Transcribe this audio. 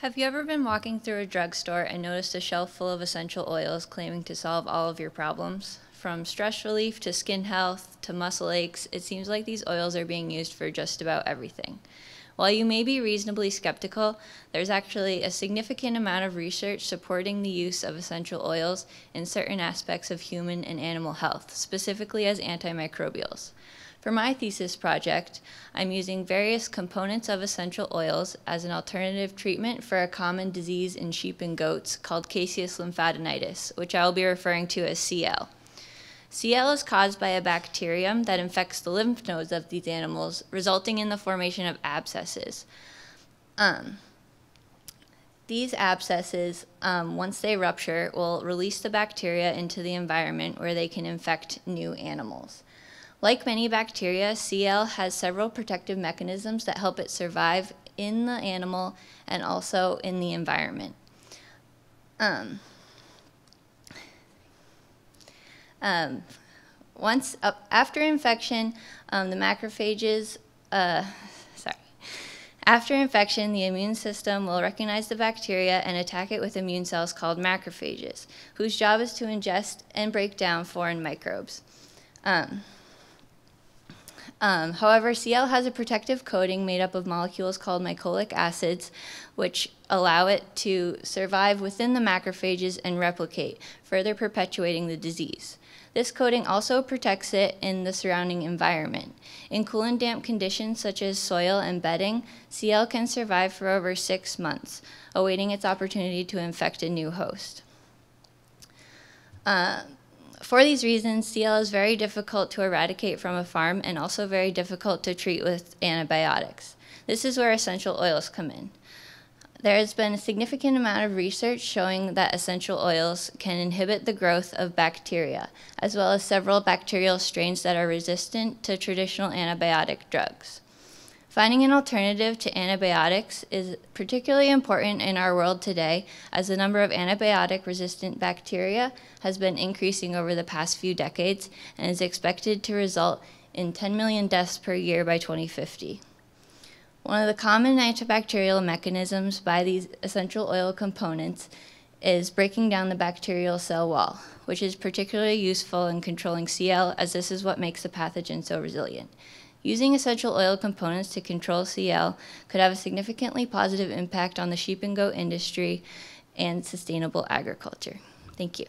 Have you ever been walking through a drugstore and noticed a shelf full of essential oils claiming to solve all of your problems? From stress relief to skin health to muscle aches, it seems like these oils are being used for just about everything. While you may be reasonably skeptical, there's actually a significant amount of research supporting the use of essential oils in certain aspects of human and animal health, specifically as antimicrobials. For my thesis project, I'm using various components of essential oils as an alternative treatment for a common disease in sheep and goats called caseous lymphadenitis, which I will be referring to as CL. CL is caused by a bacterium that infects the lymph nodes of these animals, resulting in the formation of abscesses. Um, these abscesses, um, once they rupture, will release the bacteria into the environment where they can infect new animals. Like many bacteria, CL has several protective mechanisms that help it survive in the animal and also in the environment. Um, um, once uh, after infection, um, the macrophages, uh, sorry, after infection, the immune system will recognize the bacteria and attack it with immune cells called macrophages, whose job is to ingest and break down foreign microbes. Um, um, however, CL has a protective coating made up of molecules called mycolic acids, which allow it to survive within the macrophages and replicate, further perpetuating the disease. This coating also protects it in the surrounding environment. In cool and damp conditions such as soil and bedding, CL can survive for over six months, awaiting its opportunity to infect a new host. Uh, for these reasons, CL is very difficult to eradicate from a farm and also very difficult to treat with antibiotics. This is where essential oils come in. There has been a significant amount of research showing that essential oils can inhibit the growth of bacteria, as well as several bacterial strains that are resistant to traditional antibiotic drugs. Finding an alternative to antibiotics is particularly important in our world today as the number of antibiotic resistant bacteria has been increasing over the past few decades and is expected to result in 10 million deaths per year by 2050. One of the common antibacterial mechanisms by these essential oil components is breaking down the bacterial cell wall, which is particularly useful in controlling CL as this is what makes the pathogen so resilient. Using essential oil components to control CL could have a significantly positive impact on the sheep and goat industry and sustainable agriculture. Thank you.